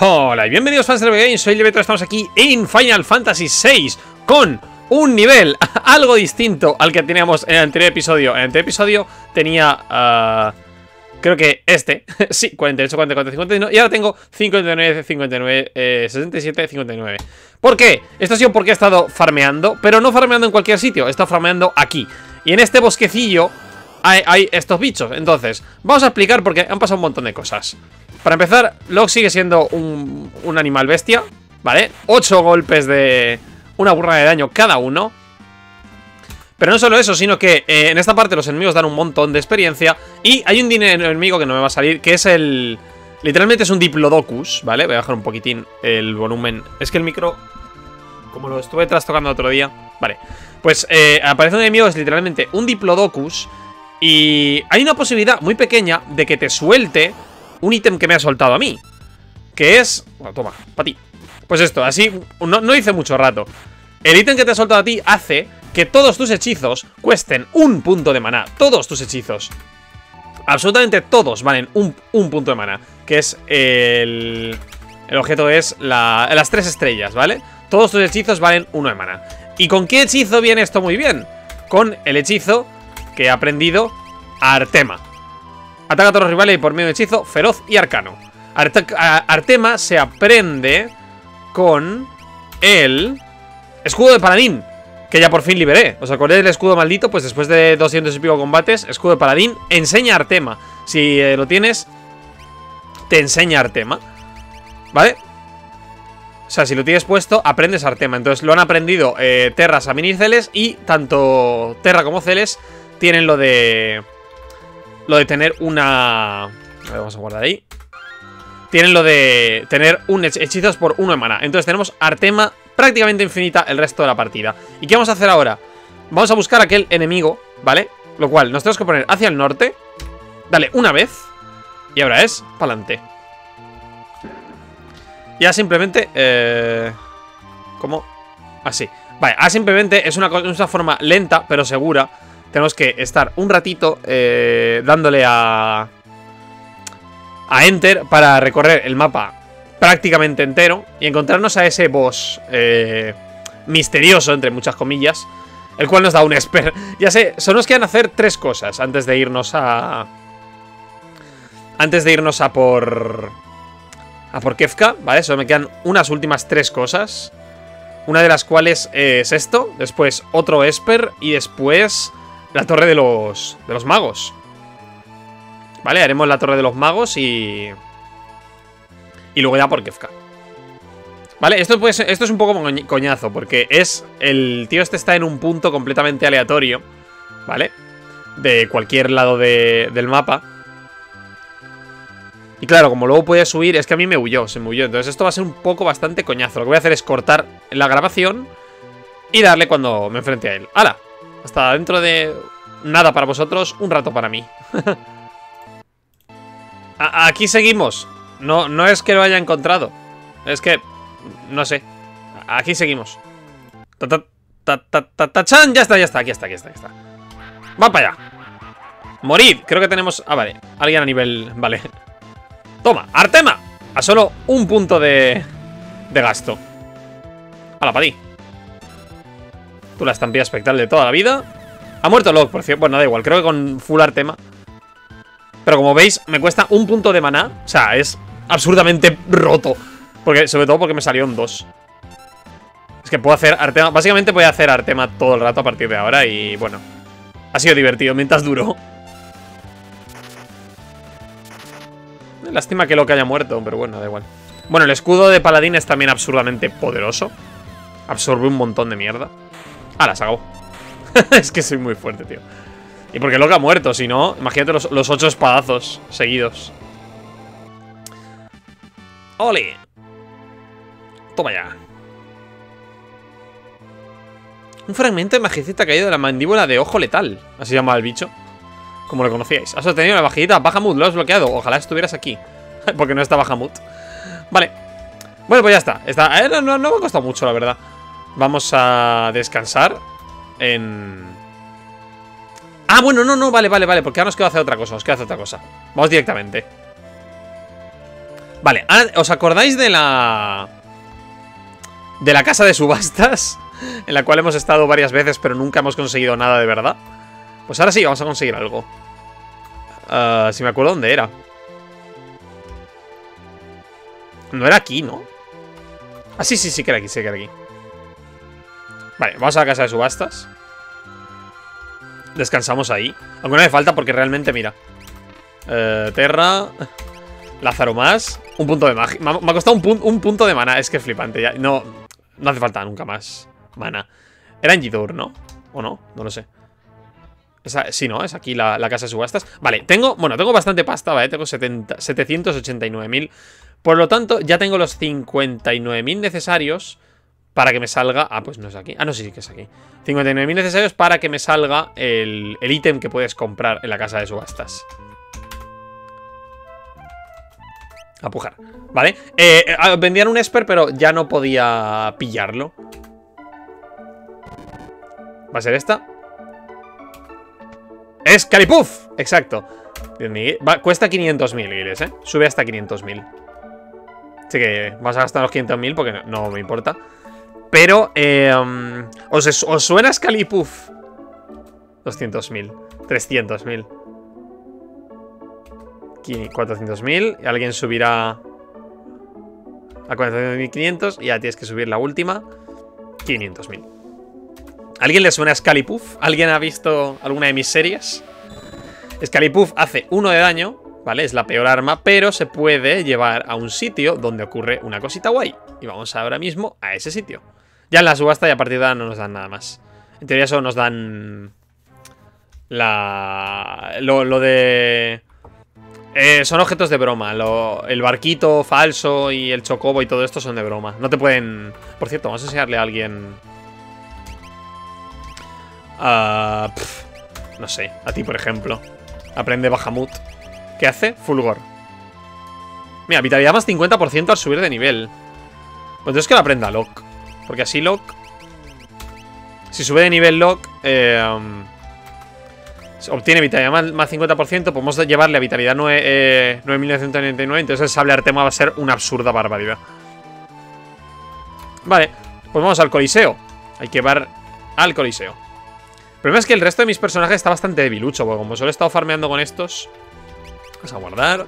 Hola y bienvenidos fans de Games, soy Levetro, estamos aquí en Final Fantasy VI con un nivel algo distinto al que teníamos en el anterior episodio. En el anterior episodio tenía, uh, creo que este, sí, 48, 44, 59, y ahora tengo 59, 59, eh, 67, 59. ¿Por qué? Esto ha sido porque he estado farmeando, pero no farmeando en cualquier sitio, he estado farmeando aquí. Y en este bosquecillo hay, hay estos bichos, entonces, vamos a explicar porque han pasado un montón de cosas. Para empezar, Locke sigue siendo un, un animal bestia, ¿vale? 8 golpes de una burra de daño cada uno. Pero no solo eso, sino que eh, en esta parte los enemigos dan un montón de experiencia. Y hay un enemigo que no me va a salir, que es el... Literalmente es un Diplodocus, ¿vale? Voy a bajar un poquitín el volumen. Es que el micro, como lo estuve trastocando otro día... Vale, pues eh, aparece un enemigo, es literalmente un Diplodocus. Y hay una posibilidad muy pequeña de que te suelte un ítem que me ha soltado a mí. Que es... Bueno, toma, para ti. Pues esto, así, no, no hice mucho rato. El ítem que te ha soltado a ti hace que todos tus hechizos cuesten un punto de maná. Todos tus hechizos. Absolutamente todos valen un, punto de maná. Que es el... El objeto es la, las tres estrellas, ¿vale? Todos tus hechizos valen uno de maná. ¿Y con qué hechizo viene esto muy bien? Con el hechizo que he aprendido Artema. Ataca a todos los rivales por medio de hechizo feroz y arcano. Artema se aprende con el escudo de paladín, que ya por fin liberé. ¿Os acordáis del escudo maldito? Pues después de 200 y pico combates, escudo de paladín, enseña Artema. Si eh, lo tienes, te enseña Artema. ¿Vale? O sea, si lo tienes puesto, aprendes Artema. Entonces lo han aprendido eh, Terras a Miniceles y tanto Terra como Celes tienen lo de... Lo de tener una... vamos a guardar ahí. Tienen lo de tener un hechizos por uno de mana. Entonces tenemos Artema prácticamente infinita el resto de la partida. ¿Y qué vamos a hacer ahora? Vamos a buscar aquel enemigo, ¿vale? Lo cual nos tenemos que poner hacia el norte. Dale, una vez. Y ahora es para adelante. Ya simplemente... Eh... ¿Cómo? Así. Vale, ah, simplemente es una, una forma lenta, pero segura tenemos que estar un ratito eh, dándole a... A Enter para recorrer el mapa prácticamente entero y encontrarnos a ese boss eh, misterioso, entre muchas comillas, el cual nos da un esper. Ya sé, solo nos quedan hacer tres cosas antes de irnos a... Antes de irnos a por... A por Kefka, ¿vale? Solo me quedan unas últimas tres cosas. Una de las cuales es esto, después otro Esper y después la torre de los, de los magos. Vale, haremos la torre de los magos y... Y luego ya por Kefka. Vale, esto, esto es un poco coñazo, porque es... El tío este está en un punto completamente aleatorio, ¿vale? De cualquier lado del mapa. Y claro, como luego puede subir, es que a mí me huyó, se me huyó. Entonces esto va a ser un poco bastante coñazo. Lo que voy a hacer es cortar la grabación y darle cuando me enfrente a él. ¡Hala! Hasta dentro de nada para vosotros, un rato para mí. aquí seguimos. No, no es que lo haya encontrado. Es que... No sé. Aquí seguimos. ¡Tachan! Ya está, ya está, aquí está, aquí está, aquí está. Va para allá. Morid. Creo que tenemos... Ah, vale. Alguien a nivel... Vale. Toma, Artema. A solo un punto de... De gasto. Hala, para ti. Tú la estampilla espectral de toda la vida. Ha muerto Locke, por cierto. Bueno, da igual. Creo que con full Artema. Pero como veis, me cuesta un punto de maná. O sea, es absurdamente roto. Porque, sobre todo porque me salió en dos. Es que puedo hacer Artema. Básicamente voy a hacer Artema todo el rato a partir de ahora. Y bueno, ha sido divertido mientras duró. Lástima que Locke haya muerto, pero bueno, da igual. Bueno, el escudo de paladín es también absurdamente poderoso. Absorbe un montón de mierda. Ah, se acabó. es que soy muy fuerte, tío. Y porque Locke ha muerto, si no, imagínate los, ocho espadazos seguidos. ¡Ole! Toma ya. Un fragmento de majicita caído de la mandíbula de ojo letal. Así llama el bicho. Como lo conocíais. Has obtenido la bajita. Bahamut, lo has bloqueado. Ojalá estuvieras aquí. Porque no está Bahamut. Vale. Bueno, pues ya está. está eh, no, no me ha costado mucho, la verdad. Vamos a descansar en... Ah, bueno, no, no, vale, vale, vale Porque ahora nos queda hacer otra cosa, nos queda hacer otra cosa Vamos directamente Vale, ¿os acordáis de la... De la casa de subastas? En la cual hemos estado varias veces, pero nunca hemos conseguido nada de verdad. Pues ahora sí, vamos a conseguir algo. Ah, si me acuerdo dónde era. No era aquí, ¿no? Ah, sí, sí, sí que era aquí, sí que era aquí. Vale, vamos a la casa de subastas. Descansamos ahí. Aunque no me falta porque realmente, mira. Eh, Terra. Lázaro más. Un punto de magia. Me ha, costado un, un, punto de mana. Es que es flipante. Ya. No, no hace falta nunca más mana. Era en Gidur, ¿no? ¿O no? No lo sé. sí, ¿no? Es aquí la, casa de subastas. Vale, tengo... Bueno, tengo bastante pasta, ¿vale? Tengo 70, 789.000. Por lo tanto, ya tengo los 59.000 necesarios para que me salga... Ah, pues no es aquí. Ah, no, sí, sí que es aquí. 59.000 necesarios para que me salga el ítem que puedes comprar en la casa de subastas. A pujar. ¿Vale? Eh, eh ah, vendían un Esper, pero ya no podía pillarlo. ¿Va a ser esta? ¡Es Calipuf! Exacto. cuesta 500.000 ¿eh? Sube hasta 500.000. Así que vas a gastar los 500.000 porque no, me importa. Pero, eh, um, ¿os, suena Scalipuf? 200.000. 300.000. 400.000. Y alguien subirá a 400.500. Y ya tienes que subir la última. 500.000. ¿Alguien le suena a? ¿Alguien ha visto alguna de mis series? Scalipuf hace uno de daño ¿vale? Es la peor arma, pero se puede llevar a un sitio donde ocurre una cosita guay. Y vamos ahora mismo a ese sitio. Ya en la subasta y a partir de ahora no nos dan nada más. En teoría solo nos dan... La... Lo, de... Eh, son objetos de broma. el barquito falso y el chocobo y todo esto son de broma. No te pueden... Por cierto, vamos a enseñarle a alguien... no sé, a ti por ejemplo. Aprende Bahamut. ¿Qué hace? Fulgor. Mira, vitalidad más 50% al subir de nivel. Pues entonces que lo aprenda Locke. Porque así Locke... Si sube de nivel Locke... Eh, obtiene vitalidad más, 50%. Podemos llevarle a vitalidad 9, eh, 9999. Entonces el sable artema va a ser una absurda barbaridad. Vale. Pues vamos al coliseo. Hay que llevar al coliseo. El problema es que el resto de mis personajes está bastante debilucho. Porque como solo he estado farmeando con estos... Vamos a guardar.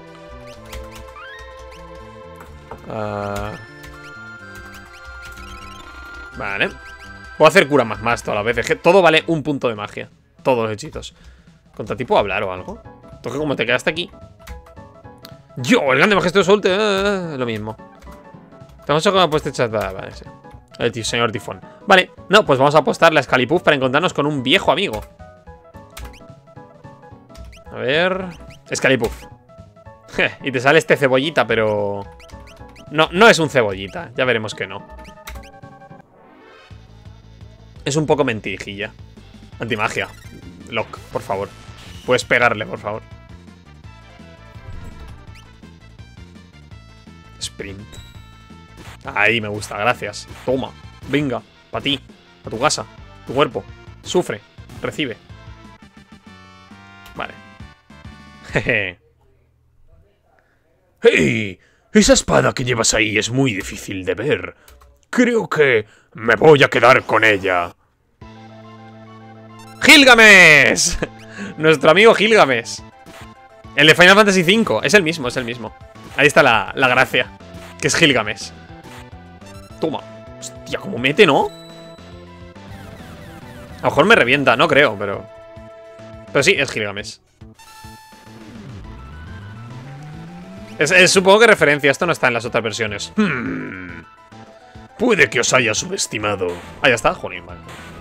Ah. Vale. Puedo hacer cura más más todas las veces. Que todo vale un punto de magia. Todos los hechizos. ¿Contra ti puedo hablar o algo? Toque como te quedaste aquí. Yo, el grande majestuoso ulte. Eh, lo mismo. Tenemos que puesto chat. Vale, sí. El señor tifón. Vale, no, pues vamos a apostar la Scalipuf para encontrarnos con un viejo amigo. A ver. Scalipuf. y te sale este cebollita, pero... No, no es un cebollita. Ya veremos que no. Es un poco mentirijilla. Antimagia. Lock, por favor. Puedes pegarle, por favor. Sprint. Ahí me gusta, gracias. Toma. Venga. Para ti. A tu casa. Tu cuerpo. Sufre. Recibe. Vale. ¡Hey! Esa espada que llevas ahí es muy difícil de ver. Creo que me voy a quedar con ella. ¡Gilgames! Nuestro amigo Gilgames. El de Final Fantasy V. Es el mismo, es el mismo. Ahí está la, la gracia. Que es Gilgames. Toma. Hostia, como mete, ¿no? A lo mejor me revienta, no creo, pero... Pero sí, es Gilgames. supongo que referencia, esto no está en las otras versiones. Hmm. Puede que os haya subestimado. Ah, ya está, joder,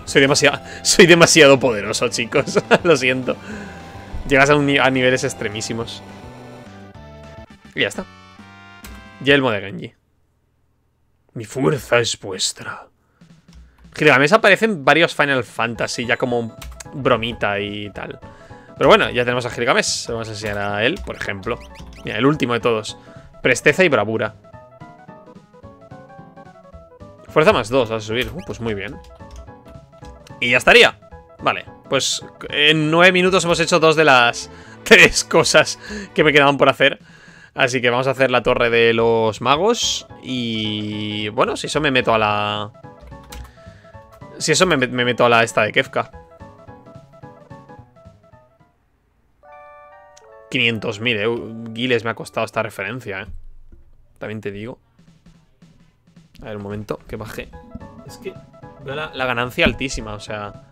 Soy demasiado, soy demasiado poderoso, chicos. Lo siento. Llegas a, niveles extremísimos. Y ya está. Yelmo de Genji. Mi fuerza es vuestra. Gilgamesh aparece en varios Final Fantasy, ya como bromita y tal. Pero bueno, ya tenemos a Gilgamesh. Vamos a enseñar a él, por ejemplo. Mira, el último de todos. Presteza y bravura. Fuerza más dos a subir. Uh, pues muy bien. Y ya estaría. Vale, pues en nueve minutos hemos hecho dos de las tres cosas que me quedaban por hacer. Así que vamos a hacer la torre de los magos. Y bueno, si eso me meto a la... Si eso me, me meto a la esta de Kefka. 500.000 eh. guiles me ha costado esta referencia, eh. También te digo. A ver, un momento, que baje. Es que veo la, la ganancia altísima, o sea...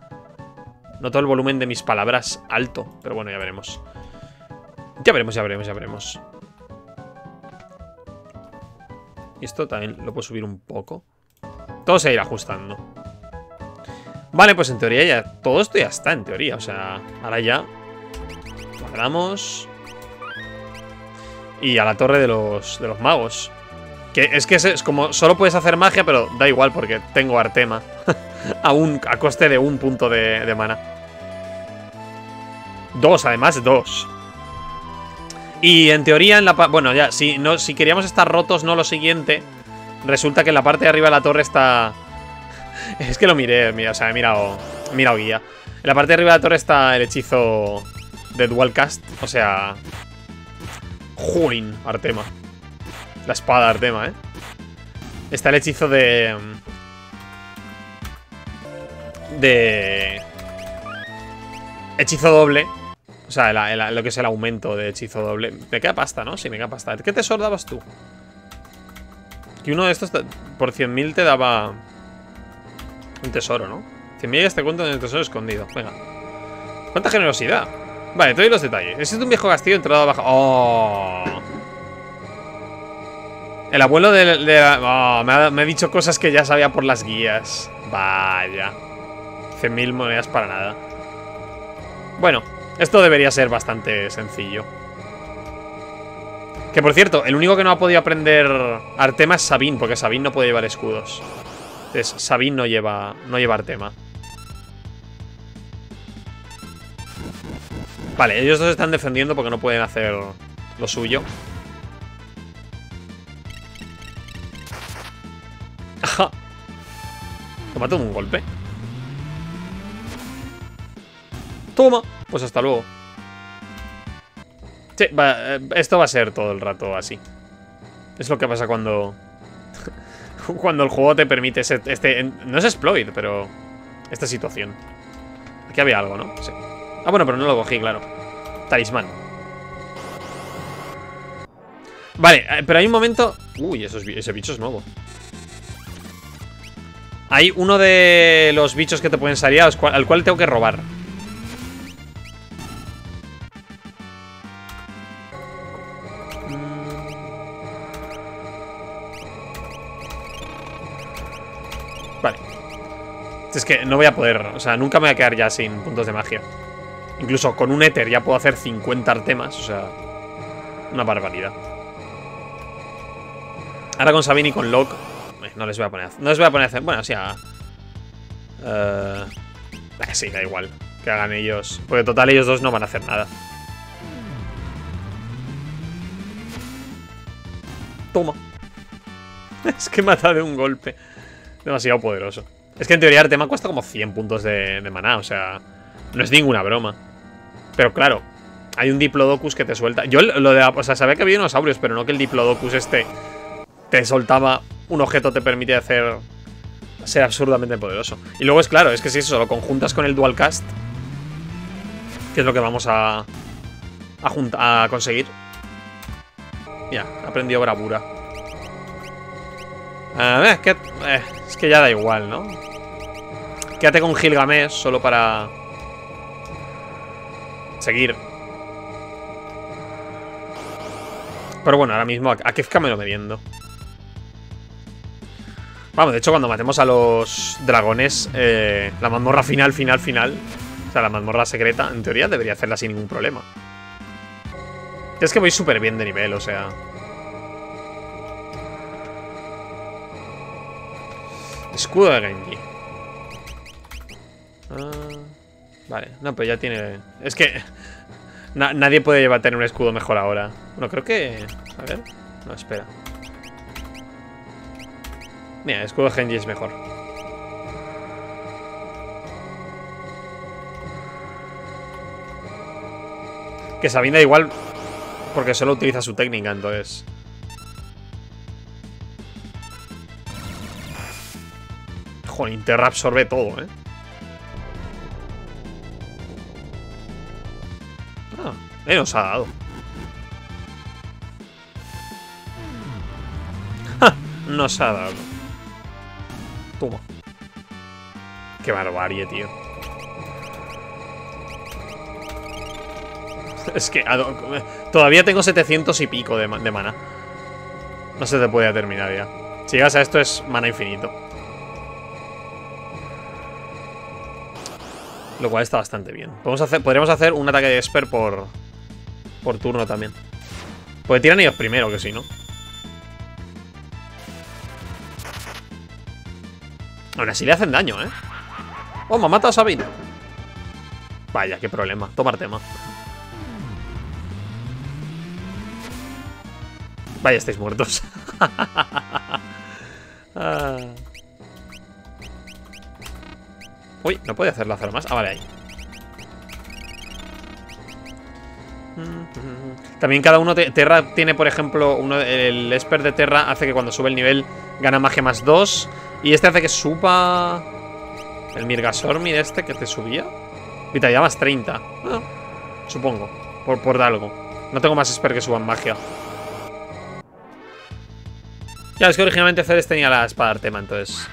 Noto el volumen de mis palabras alto, pero bueno, ya veremos. Ya veremos, ya veremos, ya veremos. Y esto también lo puedo subir un poco. Todo se irá ajustando. Vale, pues en teoría ya... Todo esto ya está, en teoría. O sea, ahora ya... Cuadramos. Y a la torre de los, de los magos. Que es que es, como... Solo puedes hacer magia, pero da igual porque tengo Artema. a, un, a coste de un punto de, de mana. Dos, además, dos. Y en teoría, en la bueno, ya, si, no, si queríamos estar rotos, no lo siguiente. Resulta que en la parte de arriba de la torre está... es que lo miré, mira, o sea, he mirado, he mirado guía. En la parte de arriba de la torre está el hechizo de Dual Cast. O sea... Juin, Artema. La espada de Artema, ¿eh? Está el hechizo de... De... Hechizo doble o sea, lo que es el aumento de hechizo doble. Me queda pasta, ¿no? Sí, me queda pasta. ¿Qué tesoro dabas tú? Que uno de estos por 100.000 te daba un tesoro, ¿no? 100.000 este cuento en el tesoro escondido. Venga. ¿Cuánta generosidad? Vale, te doy los detalles. Es un viejo castillo entrado abajo. ¡Oh! El abuelo de... me, ha, me ha dicho cosas que ya sabía por las guías. Vaya. 100.000 monedas para nada. Bueno, esto debería ser bastante sencillo. Que por cierto, el único que no ha podido aprender Artema es Sabine, porque Sabine no puede llevar escudos. Entonces, Sabine no lleva, no lleva Artema. Vale, ellos dos están defendiendo porque no pueden hacer lo suyo. Tómate un golpe. Toma. Pues hasta luego. Sí, eh, esto va a ser todo el rato así. Es lo que pasa cuando... cuando el juego te permite este... No es exploit, pero... Esta situación. Aquí había algo, ¿no? Sí. Ah, bueno, pero no lo cogí, claro. Talismán. Vale, eh, pero hay un momento... Uy, ese bicho es nuevo. Hay uno de los bichos que te pueden salir al cual tengo que robar. Es que no voy a poder, o sea, nunca me voy a quedar ya sin puntos de magia. Incluso con un éter ya puedo hacer 50 artemas, o sea, una barbaridad. Ahora con Sabine y con Locke, no les voy a poner, no les voy a poner, a bueno, o sea, uh, sí, da igual, que hagan ellos, porque total ellos dos no van a hacer nada. Toma. es que mata de un golpe. Demasiado poderoso. Es que en teoría Artema cuesta como 100 puntos de, maná, o sea, no es ninguna broma. Pero claro, hay un Diplodocus que te suelta. Yo lo de... O sea, sabía que había dinosaurios, pero no que el Diplodocus este te soltaba un objeto te permite hacer... Ser absurdamente poderoso. Y luego es claro, es que si eso lo conjuntas con el Dual Cast, que es lo que vamos a... A, a conseguir. Mira, aprendió bravura. A ver, es que, eh, es que ya da igual, ¿no? Quédate con Gilgamesh solo para... Seguir. Pero bueno, ahora mismo a Kefka me lo mediendo. Vamos, de hecho cuando matemos a los dragones, eh, la mazmorra final, final, final, o sea, la mazmorra secreta, en teoría debería hacerla sin ningún problema. Es que voy súper bien de nivel, o sea... Escudo de Genji. Ah, vale, no, pero ya tiene... Es que... nadie puede llevar tener un escudo mejor ahora. Bueno, creo que... A ver... No, espera. Mira, el escudo de Genji es mejor. Que Sabina igual... Porque solo utiliza su técnica, entonces... Joder, Terra absorbe todo, ¿eh? Ah, eh, nos ha dado. nos ha dado. Toma. Qué barbarie, tío. Es que todavía tengo 700 y pico de, mana. No se te puede terminar ya. Si llegas a esto es mana infinito. Lo cual está bastante bien. Podemos hacer, podríamos hacer un ataque de Esper por, por turno también. Porque tiran ellos primero, que si no. Aún así le hacen daño, ¿eh? Oh, me ha matado a Sabine. Vaya, qué problema. Tomar tema. Vaya, estáis muertos. ah. Uy, no puede hacer la más. Ah, vale, ahí. También cada uno... Terra tiene, por ejemplo, uno, el Esper de Terra hace que cuando sube el nivel gana magia más 2. Y este hace que suba... El Mirgasormir este que te subía. ya más 30. Ah, supongo. Por, por algo. No tengo más Esper que suban magia. Ya, es que originalmente Ceres tenía la espada Artema, entonces...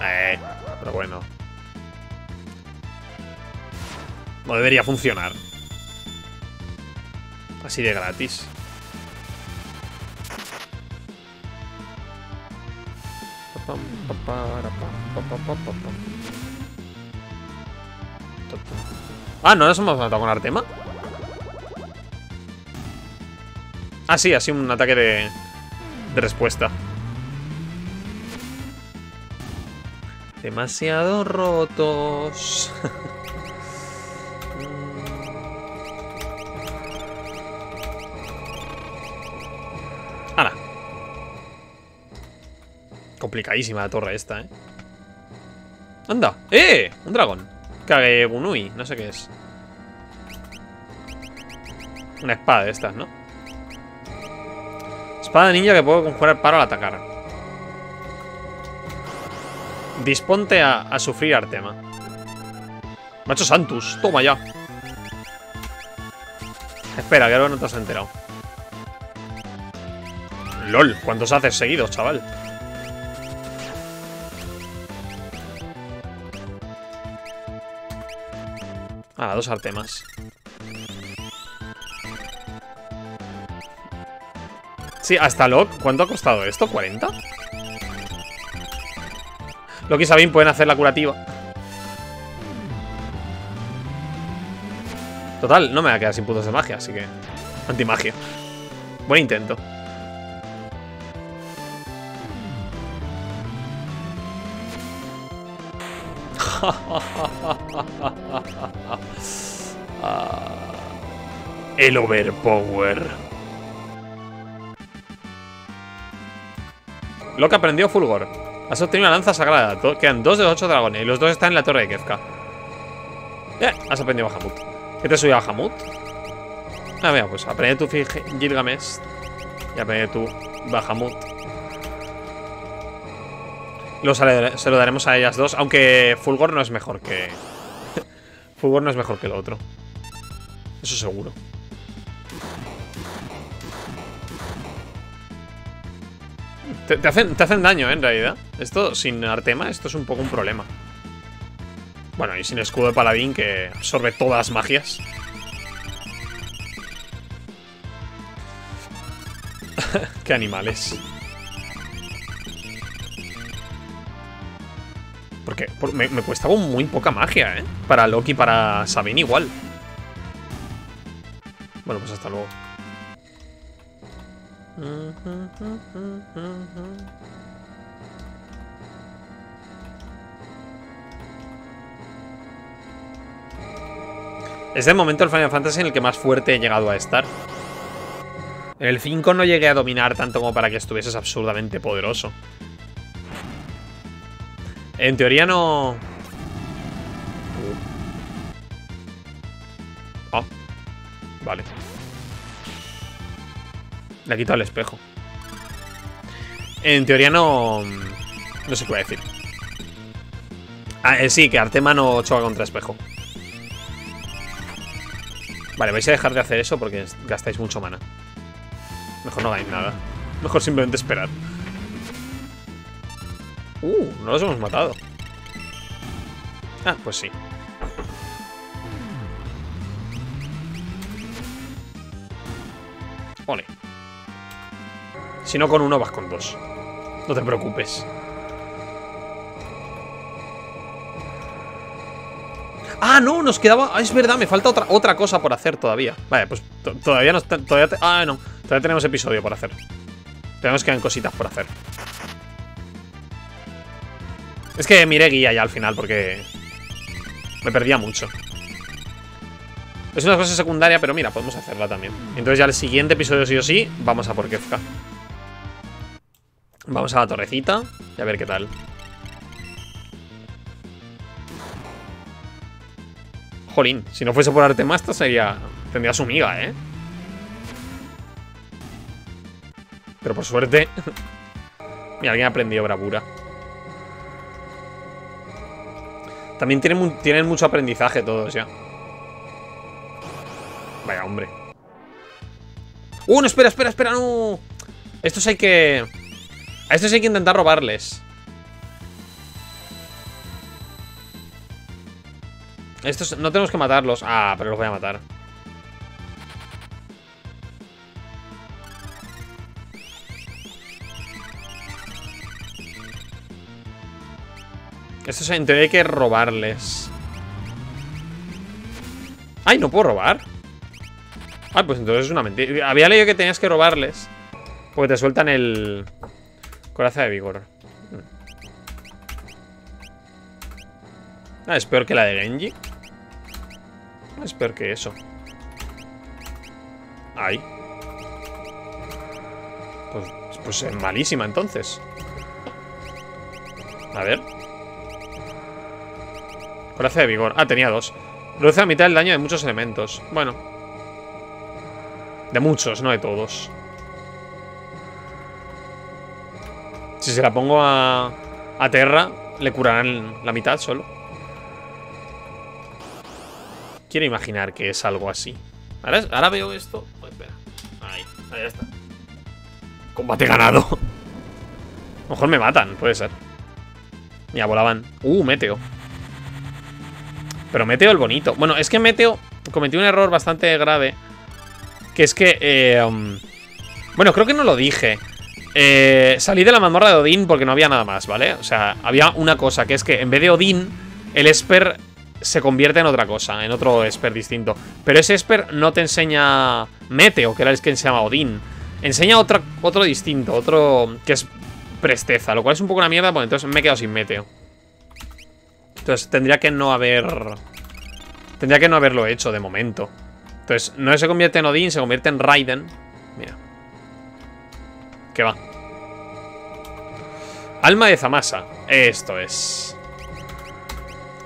Eh, pero bueno. No debería funcionar. Así de gratis. Ah, ¿no nos hemos matado con Artema? Ah, sí, así un ataque de, de respuesta. Demasiado rotos. Complicadísima la torre esta, ¿eh? ¡Anda! ¡Eh! Un dragón. Kagegunui, no sé qué es. Una espada de estas, ¿no? Espada ninja que puedo conjurar para al atacar. Disponte a, sufrir Artema. Macho Santus, toma ya. Espera, que ahora no te has enterado. LOL, ¿cuántos haces seguidos, chaval? Ah, dos artemas. Sí, hasta Locke. ¿Cuánto ha costado esto? ¿40? Loki y Sabine pueden hacer la curativa. Total, no me va a quedar sin puntos de magia, así que... Antimagia. Buen intento. El overpower. Lo que aprendió Fulgor. Has obtenido una lanza sagrada. Quedan dos de los ocho dragones. Y los dos están en la torre de Kefka. Eh, has aprendido Bahamut. ¿Qué te subió a Bahamut? Ah, mira, pues aprende tu Gilgamesh. Y aprende tu Bahamut. Lo se lo daremos a ellas dos. Aunque Fulgor no es mejor que... Fulgor no es mejor que el otro. Eso seguro. Te, hacen, te hacen daño, ¿eh? En realidad. Esto, sin Artema, esto es un poco un problema. Bueno, y sin escudo de paladín que absorbe todas las magias. Qué animales. Me cuesta muy poca magia, ¿eh? Para Loki y para Sabine igual. Bueno, pues hasta luego. Es de momento el Final Fantasy en el que más fuerte he llegado a estar. En el 5 no llegué a dominar tanto como para que estuvieses absurdamente poderoso. En teoría no... Ah, vale. Le ha quitado el espejo. En teoría no... No se puede decir. Ah, eh, sí, que Artema no choca contra espejo. Vale, vais a dejar de hacer eso porque gastáis mucho mana. Mejor no hagáis nada. Mejor simplemente esperar. Uh, no los hemos matado. Ah, pues sí. Ole. Si no con uno, vas con dos. No te preocupes. Ah, no, nos quedaba... Ah, es verdad, me falta otra, otra cosa por hacer todavía. Vale, pues todavía no... Todavía ah, no. Todavía tenemos episodio por hacer. Tenemos que haber cositas por hacer. Es que miré guía ya al final porque... Me perdía mucho. Es una cosa secundaria, pero mira, podemos hacerla también. Entonces ya el siguiente episodio sí o sí, vamos a por Kefka. Vamos a la torrecita y a ver qué tal. Jolín, si no fuese por Artemasta sería... Tendría su miga, ¿eh? Pero por suerte... Mira, alguien ha aprendido bravura. También tienen, tienen mucho aprendizaje todos ya. Vaya, hombre. ¡Uh, no, espera, espera, espera, no! Estos hay que... A estos hay que intentar robarles. Estos no tenemos que matarlos. Ah, pero los voy a matar. Estos en teoría hay que robarles. ¡Ay, no puedo robar! Ah, pues entonces es una mentira. Había leído que tenías que robarles. Porque te sueltan el... Coraza de vigor. Ah, es peor que la de Genji. Es peor que eso. Ay. Pues, pues es malísima entonces. A ver. Coraza de vigor. Ah, tenía dos. Reduce a mitad el daño de muchos elementos. Bueno, de muchos, no de todos. Si se la pongo a, a Terra, le curarán la mitad solo. Quiero imaginar que es algo así. Ahora, veo esto. Pues espera. Ahí, ahí está. Combate ganado. A lo mejor me matan, puede ser. Mira, volaban. Uh, Meteo. Pero Meteo el bonito. Bueno, es que Meteo cometió un error bastante grave. Que es que... Eh, um, bueno, creo que no lo dije. Eh, salí de la mazmorra de Odín porque no había nada más, ¿vale? O sea, había una cosa, que es que en vez de Odín, el Esper se convierte en otra cosa, en otro Esper distinto. Pero ese Esper no te enseña Meteo, que era el que se llama Odín. Enseña otro, otro distinto, otro que es presteza, lo cual es un poco una mierda, porque entonces me he quedado sin Meteo. Entonces tendría que no haber... Tendría que no haberlo hecho de momento. Entonces, no se convierte en Odín, se convierte en Raiden. Mira. ¿Qué va? Alma de Zamasa. Esto es.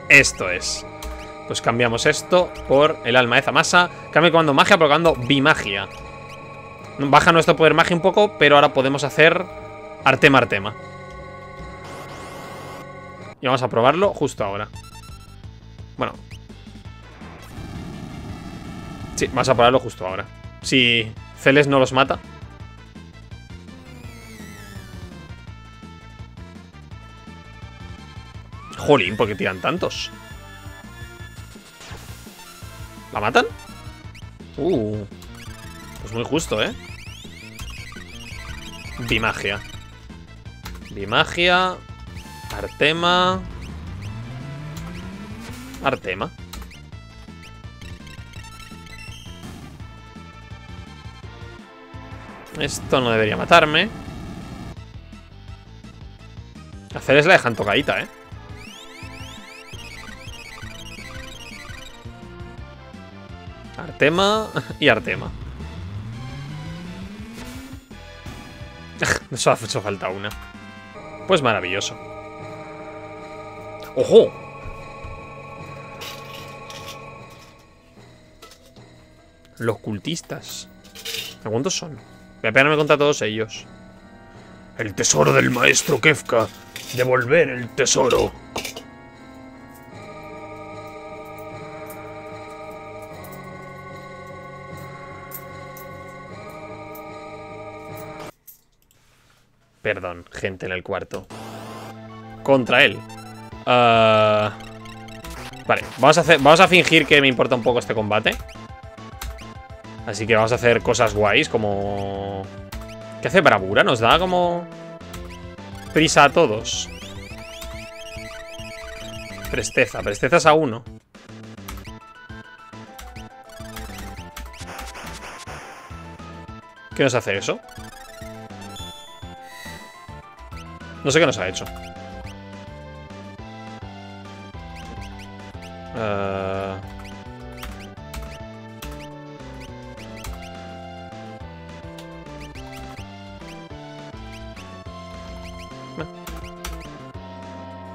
Esto es. Pues cambiamos esto por el alma de Zamasa. Cambio comando magia provocando bimagia. Baja nuestro poder magia un poco, pero ahora podemos hacer Artema Artema. Y vamos a probarlo justo ahora. Bueno, Sí, vas a pararlo justo ahora. Si Celes no los mata. Jolín, ¿por qué tiran tantos? ¿La matan? Uh. Pues muy justo, ¿eh? Bimagia. Bimagia. Artema. Artema. Esto no debería matarme. Hacer la dejan tocadita, ¿eh? Artema y Artema. Eso ha hecho falta una. Pues maravilloso. ¡Ojo! Los cultistas. ¿A cuántos son? Voy a pegarme contra todos ellos. El tesoro del maestro Kefka. Devolver el tesoro. Perdón, gente en el cuarto. Contra él. Ah, vale, vamos a, hacer, vamos a fingir que me importa un poco este combate. Así que vamos a hacer cosas guays como... ¿Qué hace bravura? Nos da como... Prisa a todos. Presteza, presteza es a uno. ¿Qué nos hace eso? No sé qué nos ha hecho. Uh...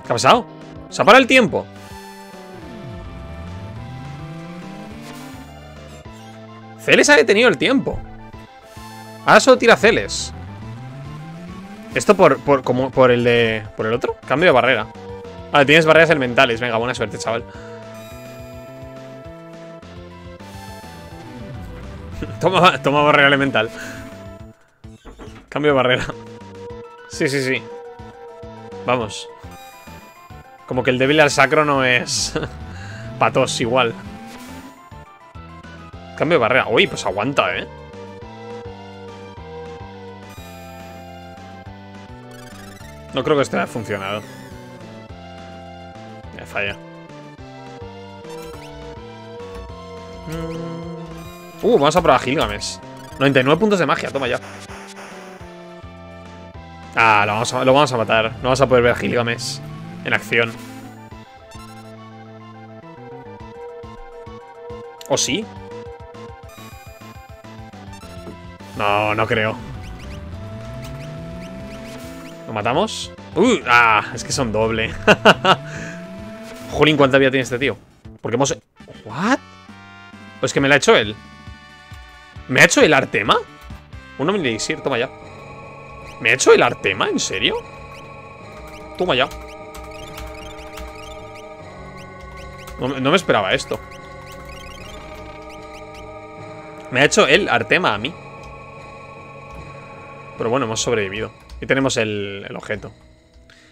¿Qué ha pasado? ¿Se ha parado el tiempo? Celes ha detenido el tiempo. Ahora solo tira Celes. Esto por, por, como, por el de... ¿Por el otro? Cambio de barrera. Vale, tienes barreras elementales. Venga, buena suerte, chaval. Toma, toma barrera elemental. Cambio de barrera. Sí, sí, sí. Vamos. Como que el débil al sacro no es... Patos igual. Cambio de barrera. Uy, pues aguanta, ¿eh? No creo que esto haya funcionado. Me falla. Uh, vamos a probar Gilgamesh. 99 puntos de magia, toma ya. Ah, lo vamos a, lo vamos a matar. No vamos a poder ver a Gilgamesh en acción. ¿O sí? No, no creo. ¿Lo matamos? ¡Uy! ¡Ah! Es que son doble. Jolín, ¿cuánta vida tiene este tío? Porque hemos... ¿What? Pues que me la ha hecho él. ¿Me ha hecho el Artema? Uno mini elixir, toma ya. ¿Me ha hecho el Artema? ¿En serio? Toma ya. No, me esperaba esto. Me ha hecho el Artema a mí. Pero bueno, hemos sobrevivido. Y tenemos el, objeto.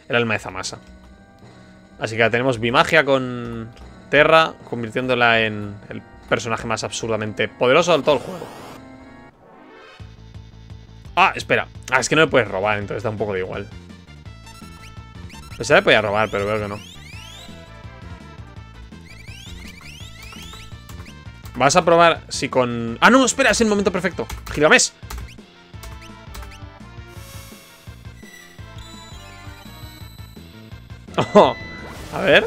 El alma de Zamasa. Así que tenemos Bimagia con Terra, convirtiéndola en el personaje más absurdamente poderoso de todo el juego. Ah, espera. Ah, es que no me puedes robar, entonces da un poco de igual. Pues se le podía robar, pero veo que no. Vas a probar si con... Ah, no, espera, es el momento perfecto. Gilgamesh. Oh, a ver.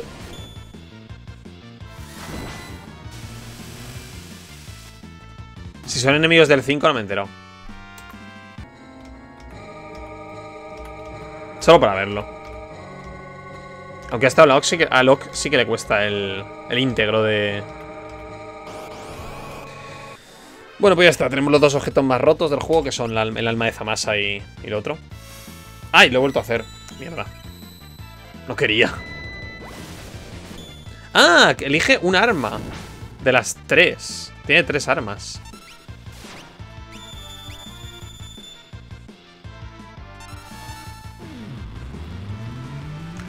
Si son enemigos del 5 no me entero. Solo para verlo. Aunque hasta a Locke sí que, a Locke sí que le cuesta el, el íntegro de... Bueno, pues ya está. Tenemos los dos objetos más rotos del juego, que son el alma de Zamasa y, el otro. ¡Ay! Lo he vuelto a hacer. Mierda. No quería. Ah, elige un arma. De las tres. Tiene tres armas.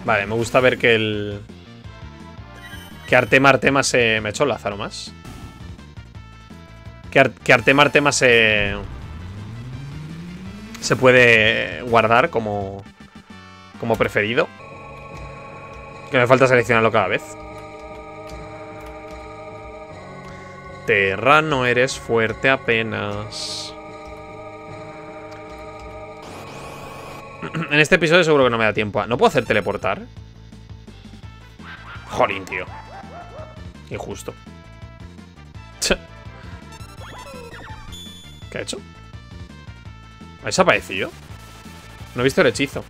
Vale, me gusta ver que el... Que Artema Artema se... Me hecho el Lázaro más. Que, que Artema Artema se... Se puede guardar como... Como preferido. Que me falta seleccionarlo cada vez. Terra, no eres fuerte apenas. en este episodio seguro que no me da tiempo. ¿No puedo hacer teleportar? Jolín, tío. Injusto. ¿Qué ha hecho? ¿Ha desaparecido? No he visto el hechizo.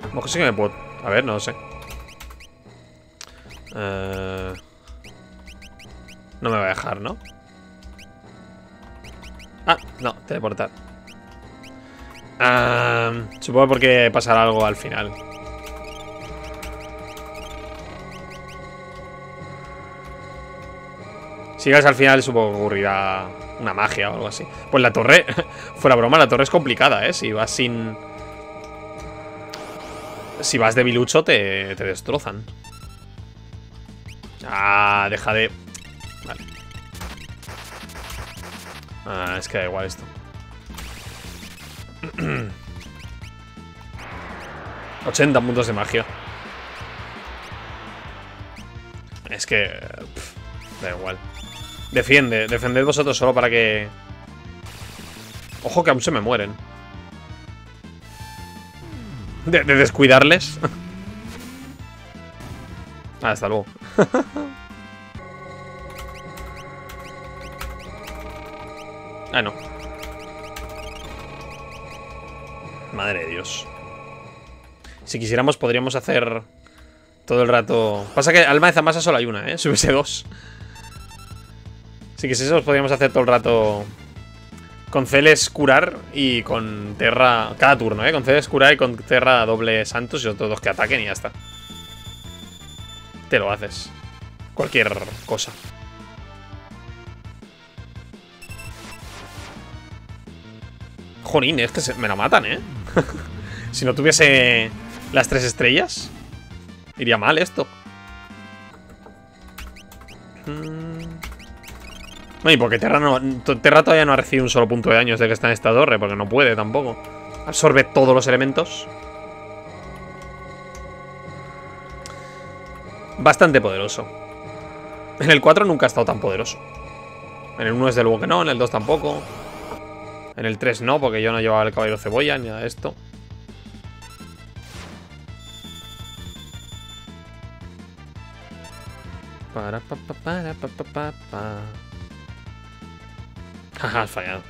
A mejor sí que me puedo... A ver, no lo sé. Eh, no me va a dejar, ¿no? Ah, no, teleportar. Ah, supongo porque pasará algo al final. Si llegas al final, supongo que ocurrirá una magia o algo así. Pues la torre, fuera broma, la torre es complicada, ¿eh? Si vas sin... Si vas de bilucho, te, te destrozan. Ah, deja de... Vale. Ah, es que da igual esto. 80 puntos de magia. Es que... da igual. Defiende, defended vosotros solo para que... Ojo que aún se me mueren. De, descuidarles. ah, hasta luego. ah, no. Madre de Dios. Si quisiéramos podríamos hacer todo el rato... Pasa que alma de Zamasa solo hay una, ¿eh? Subese dos. Si quisiésemos podríamos hacer todo el rato con Celes curar y con Terra... Cada turno, ¿eh? Con Celes curar y con Terra doble Santos y otros dos que ataquen y ya está. Te lo haces. Cualquier cosa. Jonín, es que me la matan, ¿eh? si no tuviese las tres estrellas, iría mal esto. Hmm. No, y porque Terra, no, Terra todavía no ha recibido un solo punto de daño desde que está en esta torre, porque no puede tampoco. Absorbe todos los elementos. Bastante poderoso. En el 4 nunca ha estado tan poderoso. En el 1 es del luego que no, en el 2 tampoco. En el 3 no, porque yo no llevaba el caballero cebolla ni nada de esto. Para pa pa para pa pa pa pa. Jaja, has fallado.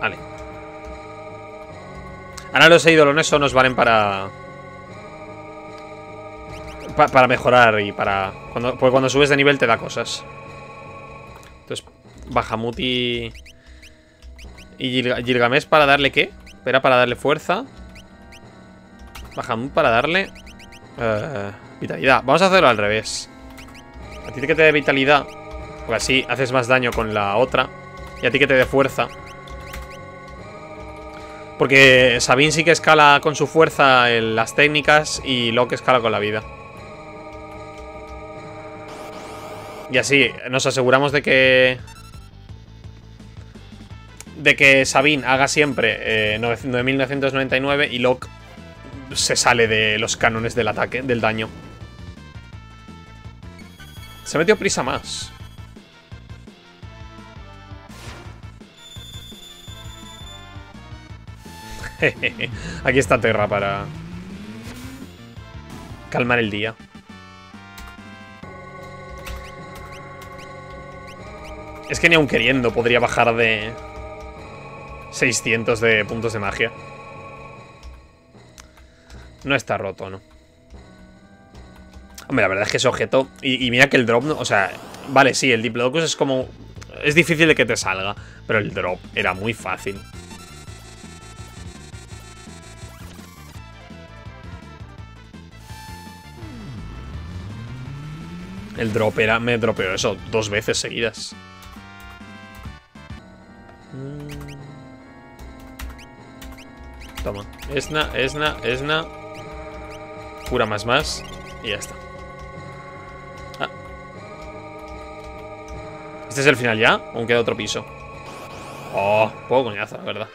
Vale. Ahora los ídolos eso nos valen para... para mejorar y para... Cuando, porque cuando subes de nivel te da cosas. Entonces, Bahamut y... Y Gilgamesh para darle ¿qué? Espera para darle fuerza. Bahamut para darle eh, vitalidad. Vamos a hacerlo al revés. A ti que te dé vitalidad. Porque así haces más daño con la otra. Y a ti que te dé fuerza. Porque Sabine sí que escala con su fuerza en las técnicas y Locke escala con la vida. Y así nos aseguramos de que... De que Sabine haga siempre eh, 9999 y Locke se sale de los cánones del ataque, del daño. Se metió prisa más. Aquí está Terra para calmar el día. Es que ni aun queriendo podría bajar de 600 de puntos de magia. No está roto, ¿no? Hombre, la verdad es que ese objeto... Y, mira que el drop... o sea, vale, sí, el Diplodocus es como... Es difícil de que te salga, pero el drop era muy fácil. El drop era... Me dropeó eso dos veces seguidas. Toma. Esna, Esna, Esna. Cura más más. Y ya está. Ah. ¿Este es el final ya? ¿O aún queda otro piso? Oh, poco coñazo, la verdad.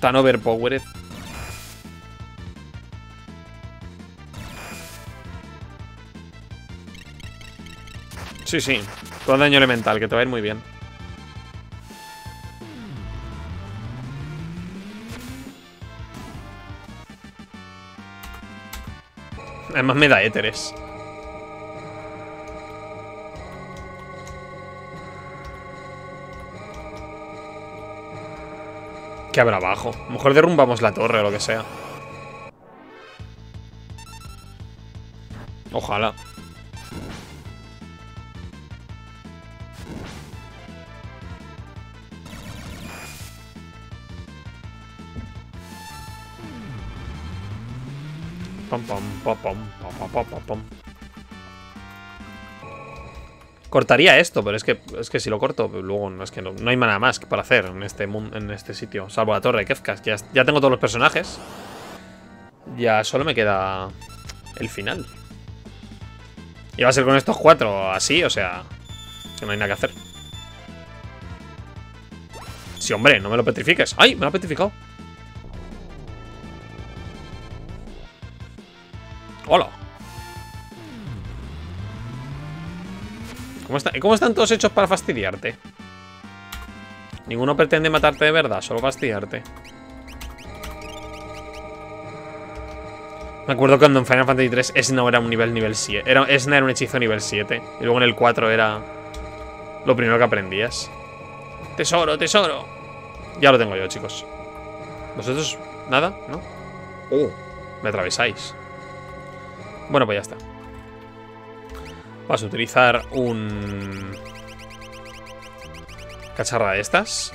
Tan overpowered. Sí, sí. Todo daño elemental, que te va a ir muy bien. Además me da éteres. ¿Qué habrá abajo? A lo mejor derrumbamos la torre o lo que sea. Ojalá. Cortaría esto, pero es que, es que si lo corto, luego no, es que no, no hay nada más para hacer en este, en este sitio. Salvo la torre de Kefka. Ya, ya tengo todos los personajes. Ya solo me queda el final. Y va a ser con estos cuatro así, o sea... Que no hay nada que hacer. Sí, hombre, no me lo petrifiques. ¡Ay! Me lo ha petrificado. ¡Hola! ¿Cómo, está, ¿Cómo están todos hechos para fastidiarte? Ninguno pretende matarte de verdad, solo fastidiarte. Me acuerdo cuando en Final Fantasy 3 Esna era un nivel nivel 7. Era, Esna era un hechizo nivel 7. Y luego en el 4 era lo primero que aprendías. Tesoro, tesoro. Ya lo tengo yo, chicos. ¿Vosotros nada? ¿No? Oh, me atravesáis. Bueno, pues ya está. Vas a utilizar un... Cacharra de estas.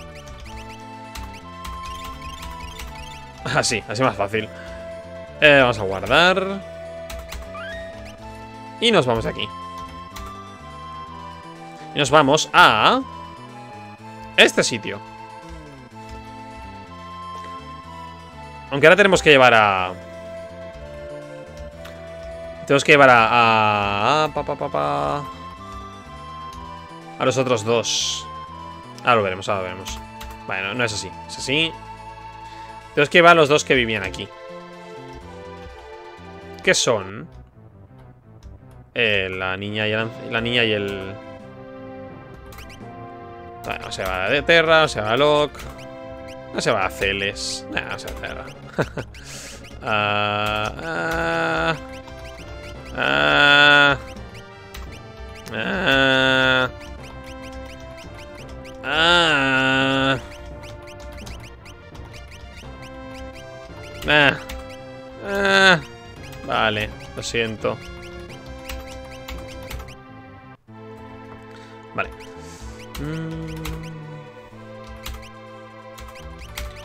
Así, así más fácil. Eh, vamos a guardar. Y nos vamos de aquí. Y nos vamos a... Este sitio. Aunque ahora tenemos que llevar a... Tenemos que llevar a... A, pa, a los otros dos. Ahora lo veremos, ahora lo veremos. Bueno, no es así. Es así. Tenemos que llevar a los dos que vivían aquí. ¿Qué son? Eh, la niña y el... La niña y el... No se va de Terra, no se va a Locke. No se va a Celes. No, no se va a Terra. ah, ah, ah, ah, ah, ah, ah. Vale, lo siento. Vale. Mm.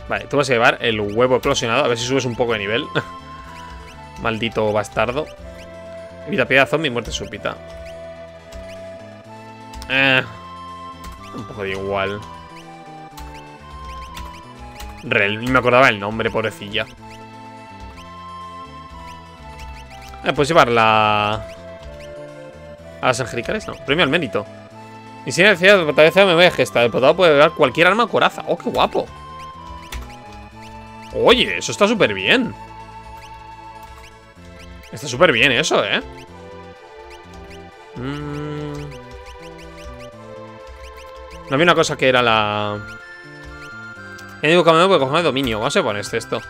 Vale, tú vas a llevar el huevo eclosionado. A ver si subes un poco de nivel. Maldito bastardo. Evita piedad zombie, muerte súbita. Eh, un poco de igual. Rel, me acordaba el nombre, pobrecilla. Eh, puedes llevar la... A las angelicales, no. Premio al mérito. Y si decía, de me voy a gestar. El potado puede llevar cualquier arma coraza. ¡Oh, qué guapo! Oye, eso está súper bien. Está súper bien eso, ¿eh? Había una cosa que era la... He digo camino porque cojones dominio. Vamos a poner este esto.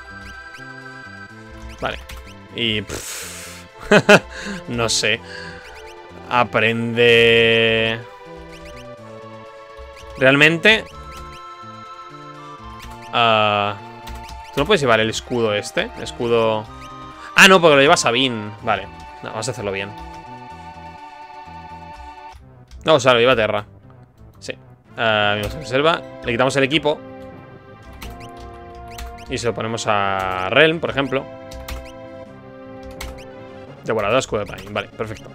Vale. Y... no sé. Aprende... Realmente... Uh... ¿Tú no puedes llevar el escudo este? Escudo... Ah, no, porque lo lleva Sabine. Vale. No, vamos a hacerlo bien. No, o sea, lo lleva Terra. Uh, amigos, observa. Le quitamos el equipo. Y se lo ponemos a Realm, por ejemplo. Devorador escudo de Prime. Vale, perfecto.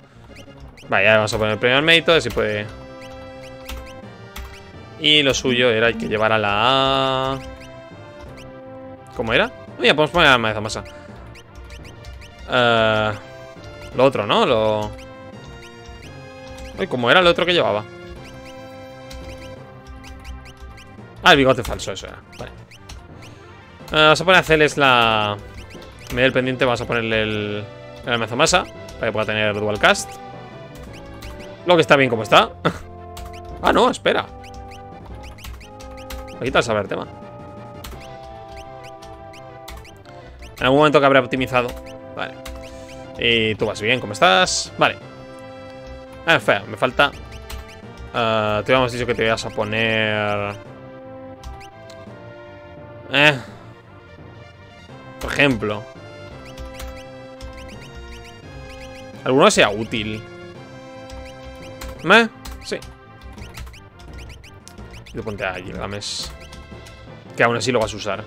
Vale, ya vamos a poner el primer mérito, a ver si puede... Y lo suyo era que llevar a la... ¿Cómo era? Mira, podemos poner la de masa. Uh, lo otro, ¿no? Lo... Uy, ¿cómo era lo otro que llevaba? Ah, el bigote falso, eso era. Vale. Uh, vamos a poner a Celes la... medio del pendiente, vamos a ponerle el... El masa Para que pueda tener dual cast. Lo que está bien como está. Ah, no, espera. Quita el saber tema. En algún momento que habrá optimizado. Vale. Y tú vas bien, ¿cómo estás? Vale. Ah, fea, me falta uh, Te habíamos dicho que te ibas a poner Eh. Por ejemplo. Alguno sea útil. ¿Me? Sí. Y lo ponte a Gilgamesh. Que aún así lo vas a usar.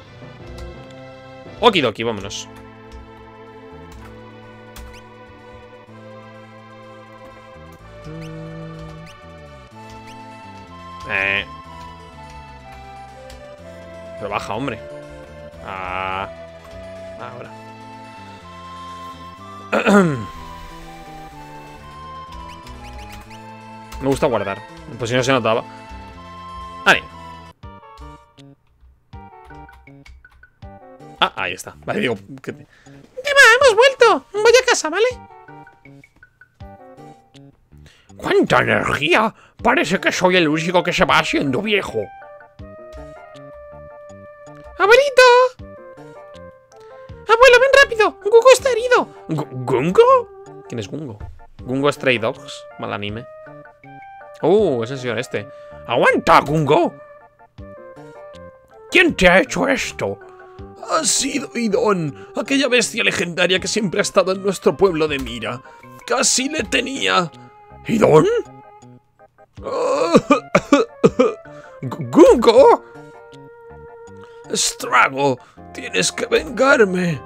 Okidoki, vámonos. Baja, hombre. Ah. Ahora. Me gusta guardar. Pues si no se notaba. Vale. Ah, ahí está. Vale, digo. ¿qué te- Emma, hemos vuelto. Voy a casa, ¿vale? ¡Cuánta energía! Parece que soy el único que se va haciendo viejo. Stray Dogs. Mal anime. Uh, es el señor este. ¡Aguanta, Gungo! ¿Quién te ha hecho esto? Ha sido Idon, aquella bestia legendaria que siempre ha estado en nuestro pueblo de Mira. Casi le tenía. ¿Idon? Gu- ¿Gungo? Strago, tienes que vengarme.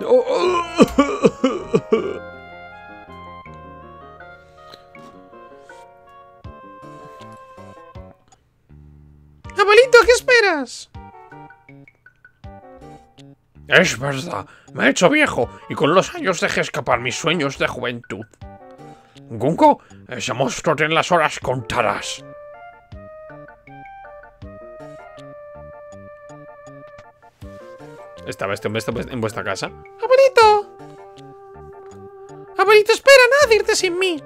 ¡Abuelito, qué esperas! Es verdad, me he hecho viejo y con los años dejé escapar mis sueños de juventud. Gungo, ese monstruo tiene las horas contadas. ¿Estaba este hombre en vuestra casa? ¡Abuelito! ¡Abuelito, espera! ¡Nada de irte sin mí!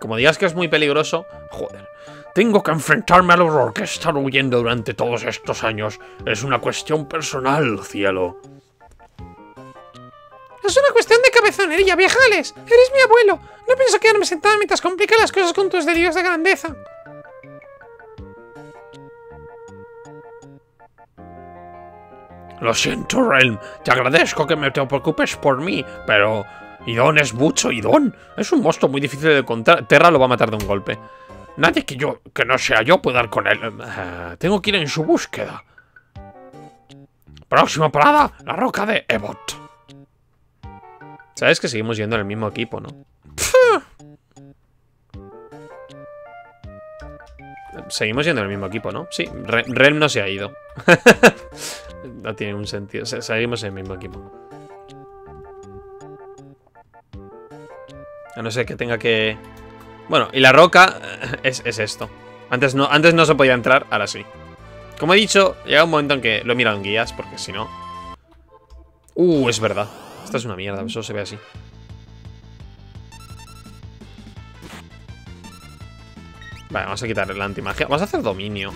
Como digas que es muy peligroso, joder. Tengo que enfrentarme al horror que he estado huyendo durante todos estos años. Es una cuestión personal, cielo. Es una cuestión de cabezonería, viejales. Eres mi abuelo. No pienso quedarme sentado mientras complica las cosas con tus delirios de grandeza. Lo siento, Realm. Te agradezco que me te preocupes por mí, pero... Idon es mucho Idon. Es un monstruo muy difícil de encontrar. Terra lo va a matar de un golpe. Nadie que yo, que no sea yo, pueda dar con él. Eh, tengo que ir en su búsqueda. Próxima parada, la roca de Ebot. Sabes que seguimos yendo en el mismo equipo, ¿no? Seguimos yendo en el mismo equipo, ¿no? Sí, Re- Realm no se ha ido. no tiene un sentido. Se- Seguimos en el mismo equipo. A no ser que tenga que... Bueno, y la roca eh, es, es esto. Antes no, antes no se podía entrar, ahora sí. Como he dicho, llega un momento en que lo he mirado en guías, porque si no... Uh, es verdad. Esta es una mierda, eso se ve así. Vale, vamos a quitar la antimagia. Vamos a hacer dominio.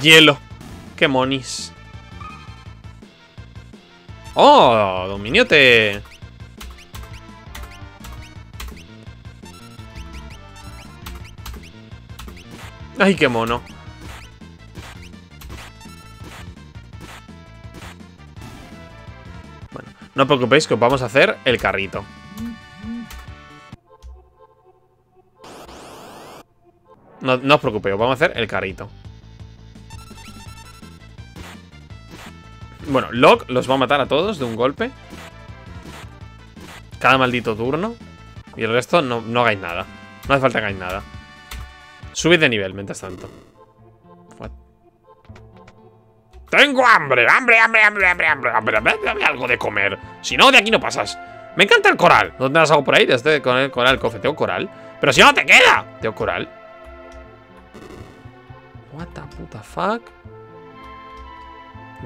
Hielo. Qué monis. Oh, dominio te... Ay, qué mono. Bueno, no os preocupéis que os vamos a hacer el carrito. No, no os preocupéis, os vamos a hacer el carrito. Bueno, Locke los va a matar a todos de un golpe. Cada maldito turno. Y el resto no, no hagáis nada. No hace falta que hagáis nada. Subid de nivel mientras tanto. Tengo hambre, hambre, hambre, hambre, hambre, hambre, hambre. Dame algo de comer. Si no, de aquí no pasas. Me encanta el coral. ¿Dónde las hago por ahí? Desde con el coral, cofre. Tengo coral. Pero si no, te queda. Tengo coral. What the puta fuck.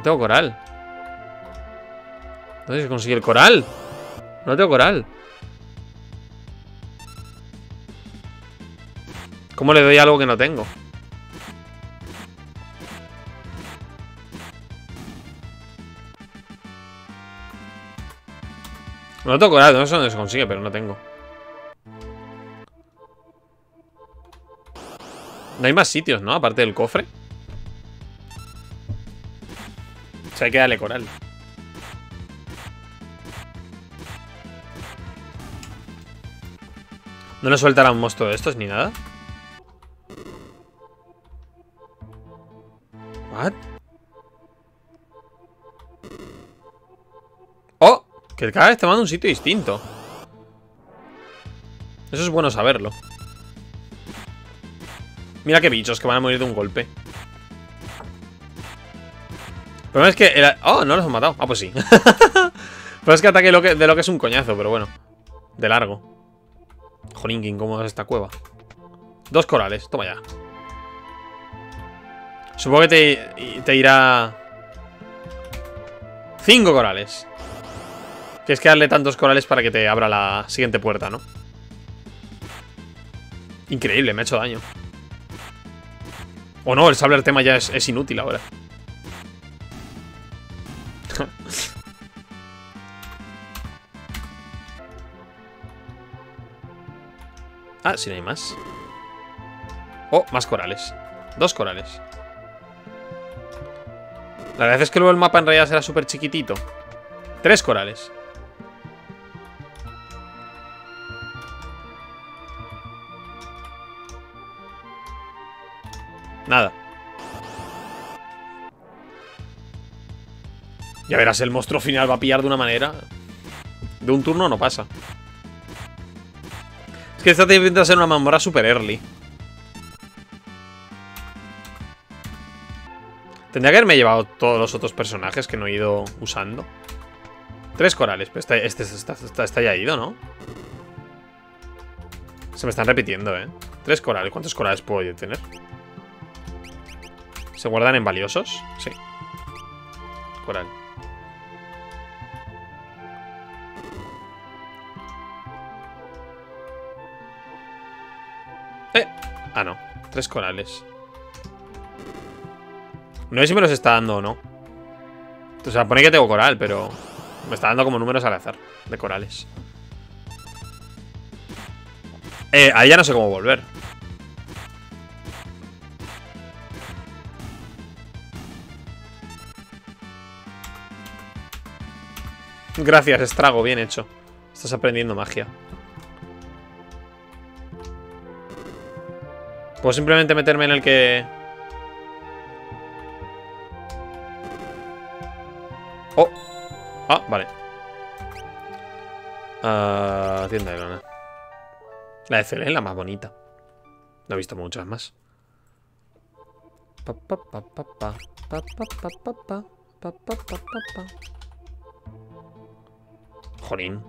Tengo coral. ¿Dónde se consigue el coral? No tengo coral. ¿Cómo le doy algo que no tengo? No tengo coral, no sé dónde se consigue, pero no tengo. No hay más sitios, ¿no? Aparte del cofre. O sea, hay que darle coral. No le sueltará un monstruo de estos ni nada. What? Oh, que cada vez te manda un sitio distinto. Eso es bueno saberlo. Mira qué bichos que van a morir de un golpe. Problema es que... Oh, no los han matado. Ah, pues sí. pero es que ataque de lo que es un coñazo, pero bueno. De largo. Jolín, qué incómoda es esta cueva. Dos corales, toma ya. Supongo que te, irá... Cinco corales. Tienes que darle tantos corales para que te abra la siguiente puerta, ¿no? Increíble, me ha hecho daño. O no, el saber tema ya es inútil ahora. Ah, si no hay más. Oh, más corales. Dos corales. La verdad es que luego el mapa en realidad será súper chiquitito. Tres corales. Nada. Ya verás, el monstruo final va a pillar de una manera. De un turno no pasa. Que esta tiene pinta ser una mamora super early. Tendría que haberme llevado todos los otros personajes que no he ido usando. Tres corales. Pero este, este está ya ido, ¿no? Se me están repitiendo, ¿eh? Tres corales. ¿Cuántos corales puedo tener? ¿Se guardan en valiosos? Sí. Coral. Ah, no. Tres corales. No sé si me los está dando o no. O sea, pone que tengo coral, pero... Me está dando como números al azar de corales. Eh, ahí ya no sé cómo volver. Gracias, Estrago, bien hecho. Estás aprendiendo magia. Puedo simplemente meterme en el que... Oh. Ah, vale. Uh, tienda de lana. La de Cel es la más bonita. No he visto muchas más. Jolín.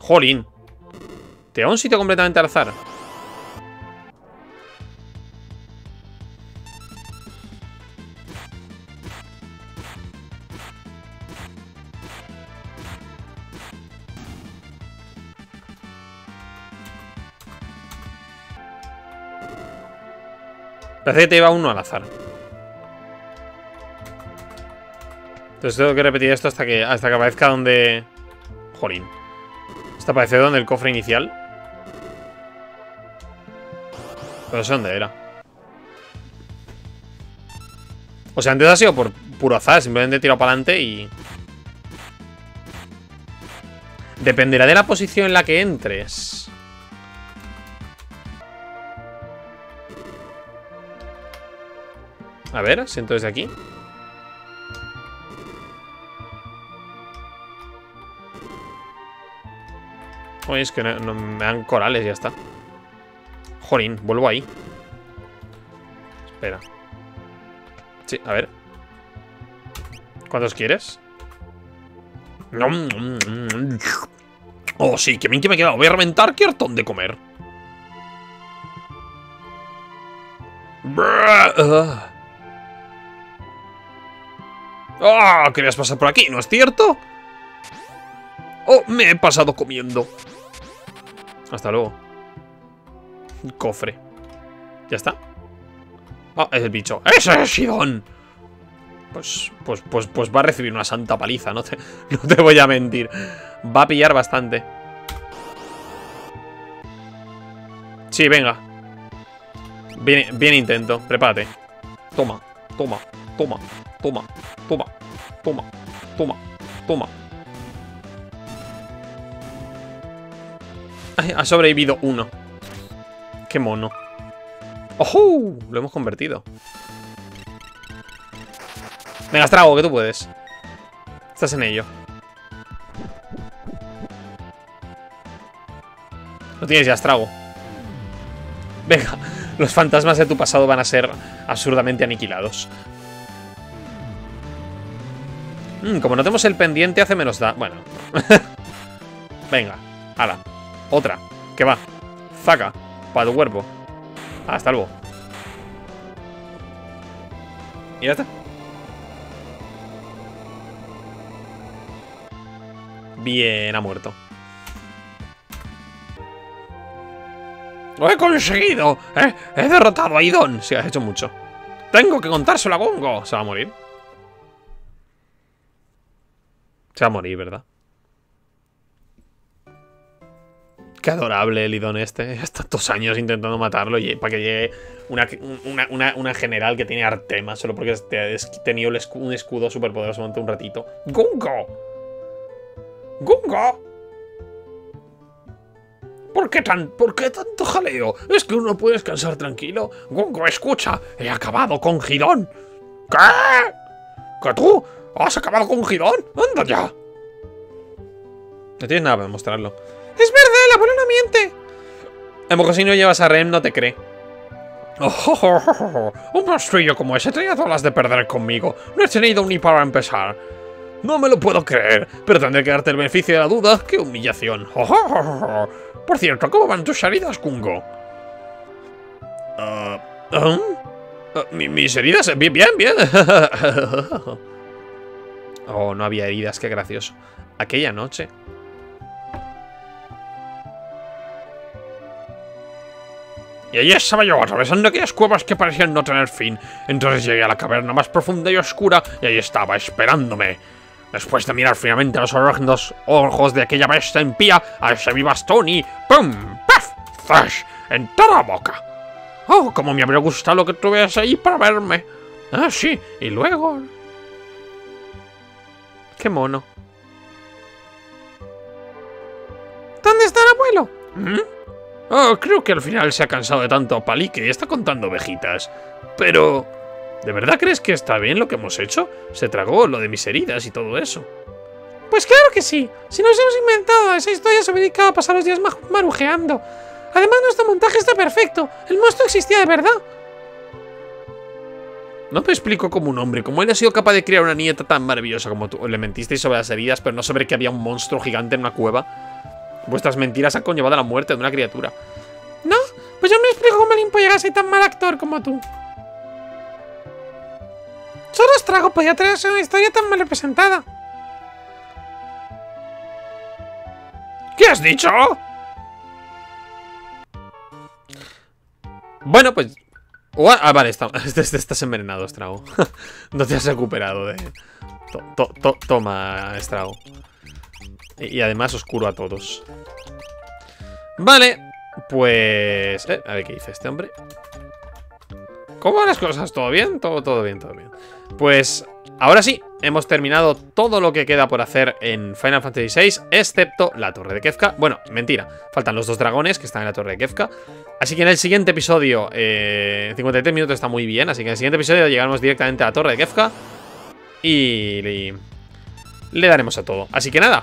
Jolín. Te da un sitio completamente al azar. Parece que te lleva uno al azar. Entonces tengo que repetir esto hasta que, hasta que aparezca donde... Jolín. Hasta aparecer donde el cofre inicial. Pero no sé dónde era. O sea, antes ha sido por puro azar. Simplemente he tirado para adelante y... Dependerá de la posición en la que entres. A ver, siento desde aquí. Oye, es que no, me dan corales, ya está. Jorín, vuelvo ahí. Espera. Sí, a ver. ¿Cuántos quieres? Nom, nom, nom. Oh, sí, que bien que me he quedado. Voy a reventar. Qué hartón de comer. Brr, ugh. ¡Ah! querías pasar por aquí, ¿no es cierto? ¡Oh! Me he pasado comiendo. Hasta luego. Cofre. ¿Ya está? Ah, es el bicho. ¡Ese es Shidon! Pues, pues, pues, pues va a recibir una santa paliza, no te, no te voy a mentir. Va a pillar bastante. Sí, venga. Bien, bien intento, prepárate. Toma, toma, toma, toma, toma, toma, toma, toma. Ha sobrevivido uno. Qué mono. ¡Ojo! Lo hemos convertido. Venga, Strago, que tú puedes. Estás en ello. Lo tienes ya, Strago. Venga, los fantasmas de tu pasado van a ser absurdamente aniquilados. Mm, como no tenemos el pendiente, hace menos da... Bueno. Venga, hala. Otra. Que va. Zaca. Para tu cuerpo. Hasta luego. Y ya está. Bien, ha muerto. ¡Lo he conseguido! ¿eh? ¡He derrotado a Idon! Sí, has hecho mucho. Tengo que contárselo a Gongo. Se va a morir. Se va a morir, ¿verdad? Qué adorable el Idon este. Hasta dos años intentando matarlo y para que llegue una, una, una, general que tiene Artema solo porque ha tenido un escudo súper poderoso durante un ratito. ¡Gungo! ¡Gungo! ¿Por qué, tan, ¿Por qué tanto jaleo? ¿Es que uno puede descansar tranquilo? Gungo, escucha, he acabado con Girón. ¿Qué? ¿Que tú? ¿Has acabado con Girón? ¡Anda ya! No tienes nada para demostrarlo. ¡Es verdad! ¡El abuelo no miente! En poco si no llevas a Rem, no te cree. Oh, oh, oh, un monstruillo como ese tenía todas las de perder conmigo. No he tenido ni para empezar. No me lo puedo creer, pero tendré que darte el beneficio de la duda. ¡Qué humillación! Por cierto, ¿cómo van tus heridas, Kungo? Uh, uh, mis heridas, bien, bien, bien. oh, no había heridas, qué gracioso. Aquella noche. Y allí estaba yo, atravesando aquellas cuevas que parecían no tener fin. Entonces llegué a la caverna más profunda y oscura y ahí estaba, esperándome. Después de mirar finalmente los horrendos ojos de aquella bestia impía, alcé mi bastón y ¡pum! ¡paf! ¡zash! ¡En toda la boca! ¡Oh, cómo me habría gustado que tuvieras ahí para verme! Ah, sí, y luego... ¡Qué mono! ¿Dónde está el abuelo? ¿Mm? Oh, creo que al final se ha cansado de tanto palique y está contando ovejitas. Pero... ¿De verdad crees que está bien lo que hemos hecho? Se tragó lo de mis heridas y todo eso. Pues claro que sí. Si nos hemos inventado esa historia se dedicado a pasar los días marujeando. Además, nuestro montaje está perfecto. El monstruo existía de verdad. No me explico cómo un hombre, como él ha sido capaz de crear una nieta tan maravillosa como tú. Le mentisteis sobre las heridas, pero no sobre que había un monstruo gigante en una cueva. Vuestras mentiras han conllevado a la muerte de una criatura. ¿No? Pues yo me explico cómo el Impo llega a tan mal actor como tú. Solo Estrago podía traerse una historia tan mal representada. ¿Qué has dicho? Bueno, pues... Ah, vale, está, estás envenenado, Estrago. no te has recuperado de... toma, Estrago. Y, además oscuro a todos. Vale, pues... Eh, a ver qué dice este hombre. ¿Cómo van las cosas? ¿Todo bien? Todo, todo bien, todo bien. Pues ahora sí, hemos terminado todo lo que queda por hacer en Final Fantasy VI, excepto la Torre de Kefka. Bueno, mentira, faltan los dos dragones que están en la Torre de Kefka. Así que en el siguiente episodio, eh, 53 minutos está muy bien, así que en el siguiente episodio llegaremos directamente a la Torre de Kefka y le, le daremos a todo. Así que nada,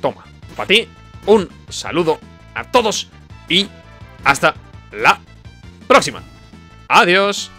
toma, para ti, un saludo a todos y hasta la próxima. Adiós.